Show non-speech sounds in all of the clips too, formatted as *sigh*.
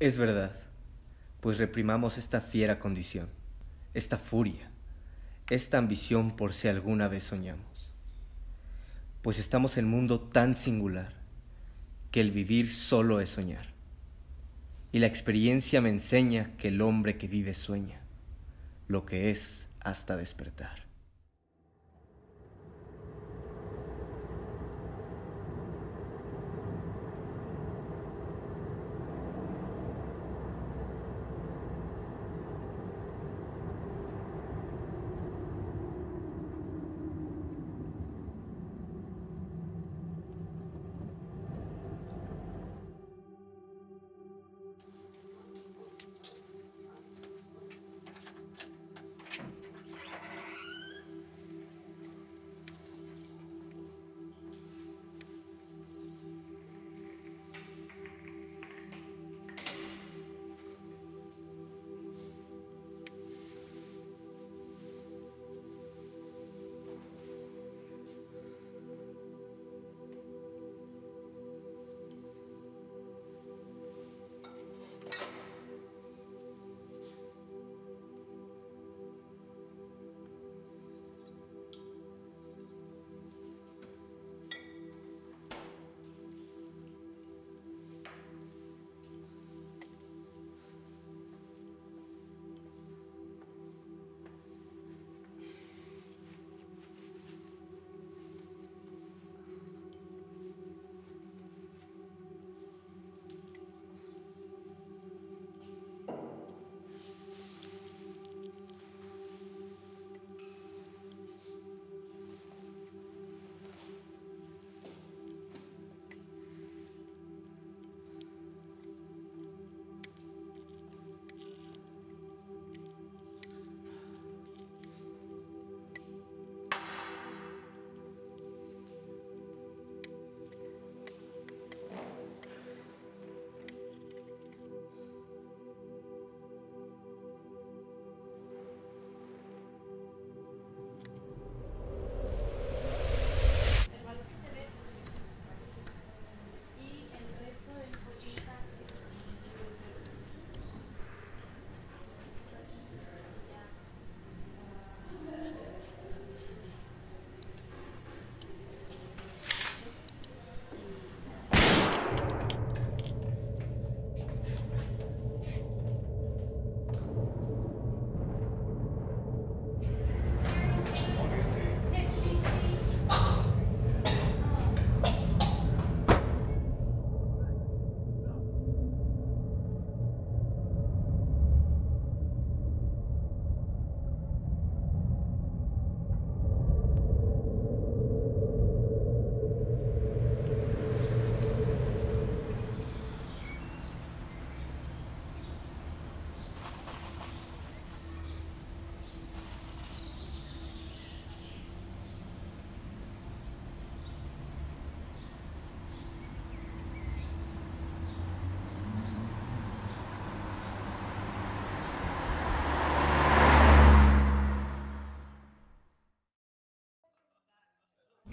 Es verdad, pues reprimamos esta fiera condición, esta furia, esta ambición por si alguna vez soñamos. Pues estamos en un mundo tan singular que el vivir solo es soñar. Y la experiencia me enseña que el hombre que vive sueña, lo que es hasta despertar.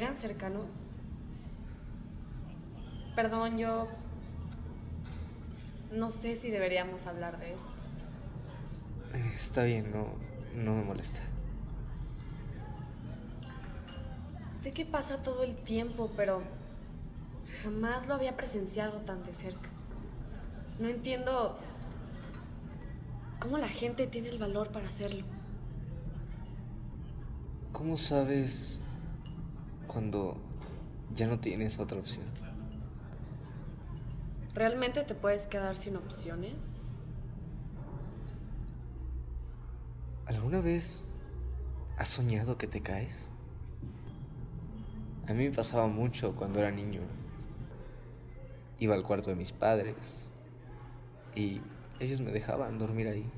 ¿Eran cercanos? Perdón, yo no sé si deberíamos hablar de esto. Está bien, no, no me molesta. Sé que pasa todo el tiempo, pero jamás lo había presenciado tan de cerca. No entiendo cómo la gente tiene el valor para hacerlo. ¿Cómo sabes cuando ya no tienes otra opción? ¿Realmente te puedes quedar sin opciones? ¿Alguna vez has soñado que te caes? A mí me pasaba mucho cuando era niño. Iba al cuarto de mis padres y ellos me dejaban dormir ahí.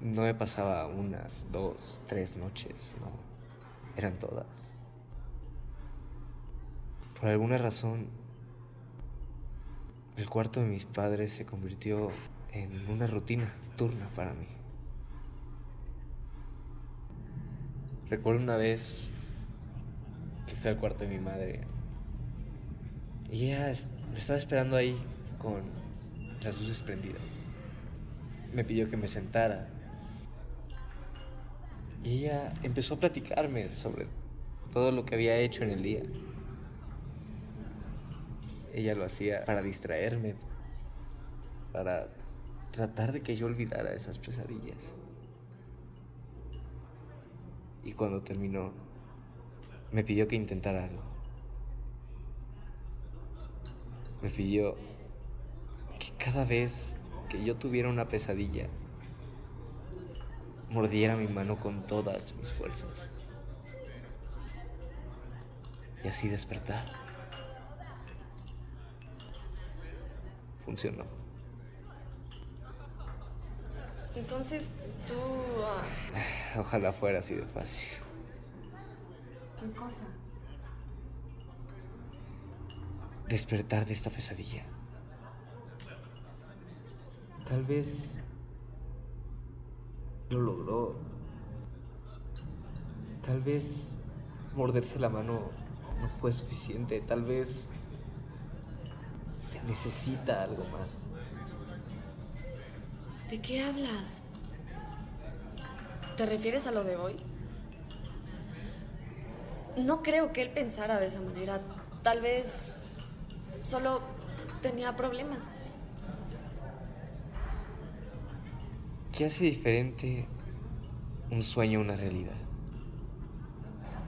No me pasaba una, dos, tres noches, no. Eran todas. Por alguna razón, el cuarto de mis padres se convirtió en una rutina turna para mí. Recuerdo una vez que fui al cuarto de mi madre Y ella me estaba esperando ahí con las luces prendidas. Me pidió que me sentara. Y ella empezó a platicarme sobre todo lo que había hecho en el día. Ella lo hacía para distraerme, para tratar de que yo olvidara esas pesadillas. Y cuando terminó, me pidió que intentara algo. Me pidió que cada vez que yo tuviera una pesadilla, mordiera mi mano con todas mis fuerzas. Y así despertar. Funcionó. Entonces tú... Ah, *sighs* Ojalá fuera así de fácil. ¿Qué cosa? Despertar de esta pesadilla. Tal vez lo logró. Tal vez morderse la mano no fue suficiente. Tal vez se necesita algo más. ¿De qué hablas? ¿Te refieres a lo de hoy? No creo que él pensara de esa manera. Tal vez solo tenía problemas. ¿Qué hace diferente un sueño a una realidad?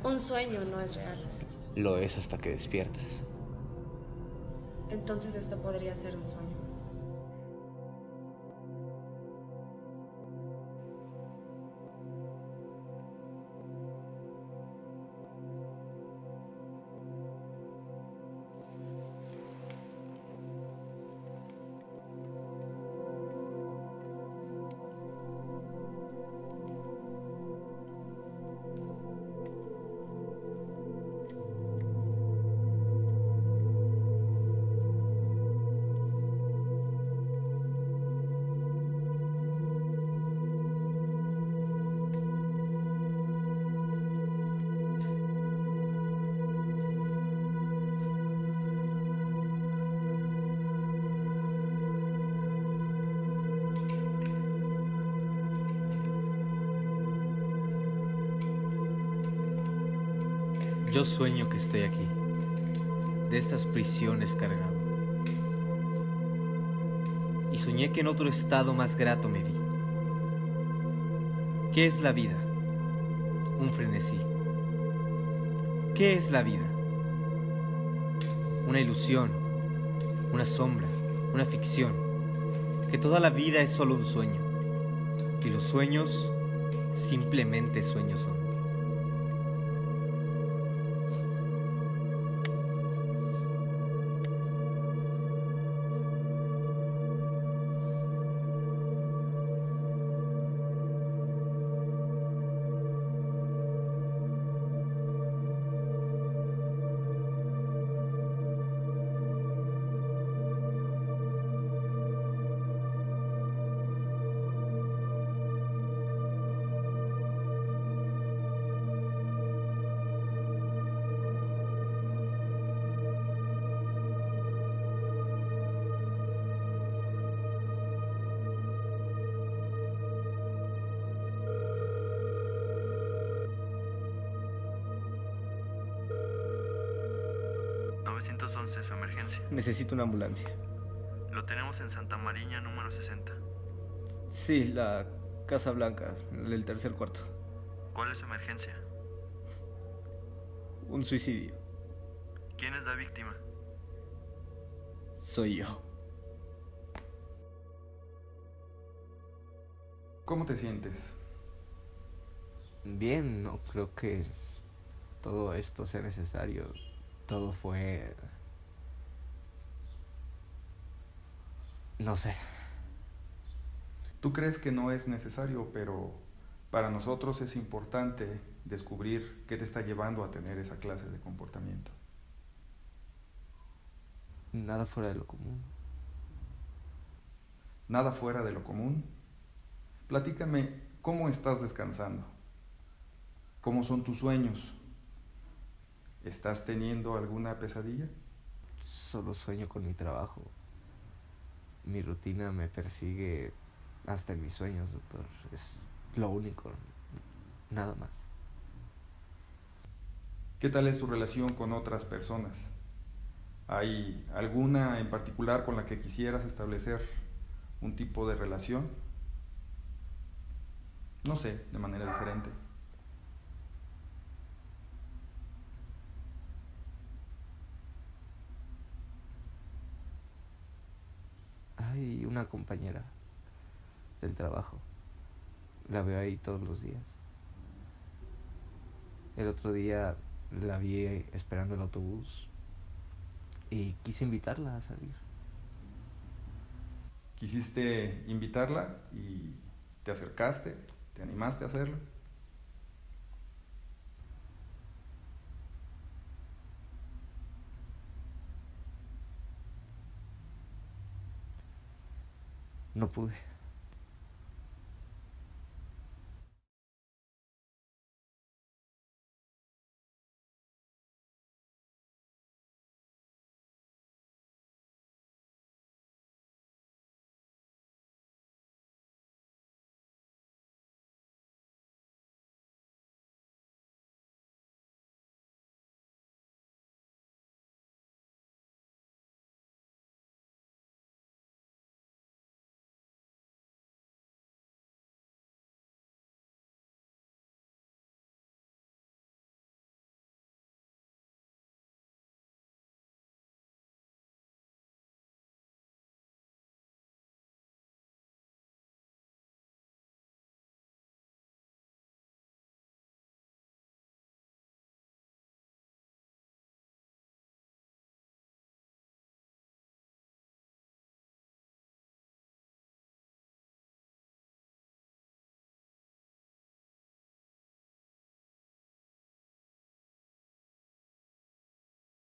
Un sueño no es real. Lo es hasta que despiertas. Entonces esto podría ser un sueño. Yo sueño que estoy aquí, de estas prisiones cargado. Y soñé que en otro estado más grato me vi. ¿Qué es la vida? Un frenesí. ¿Qué es la vida? Una ilusión, una sombra, una ficción. Que toda la vida es solo un sueño. Y los sueños simplemente sueños son. Su emergencia. Necesito una ambulancia. Lo tenemos en Santa Mariña, número 60. Sí, la Casa Blanca, el tercer cuarto. ¿Cuál es su emergencia? Un suicidio. ¿Quién es la víctima? Soy yo. ¿Cómo te sientes? Bien, no creo que todo esto sea necesario. Todo fue No sé. Tú crees que no es necesario, pero para nosotros es importante descubrir qué te está llevando a tener esa clase de comportamiento. Nada fuera de lo común. Nada fuera de lo común. Platícame cómo estás descansando. ¿Cómo son tus sueños? ¿Estás teniendo alguna pesadilla? Solo sueño con mi trabajo. Mi rutina me persigue hasta en mis sueños, doctor. Es lo único, nada más. ¿Qué tal es tu relación con otras personas? ¿Hay alguna en particular con la que quisieras establecer un tipo de relación? No sé, de manera diferente. Hay una compañera del trabajo. La veo ahí todos los días. El otro día la vi esperando el autobús y quise invitarla a salir. Quisiste invitarla y te acercaste, te animaste a hacerlo. No pude.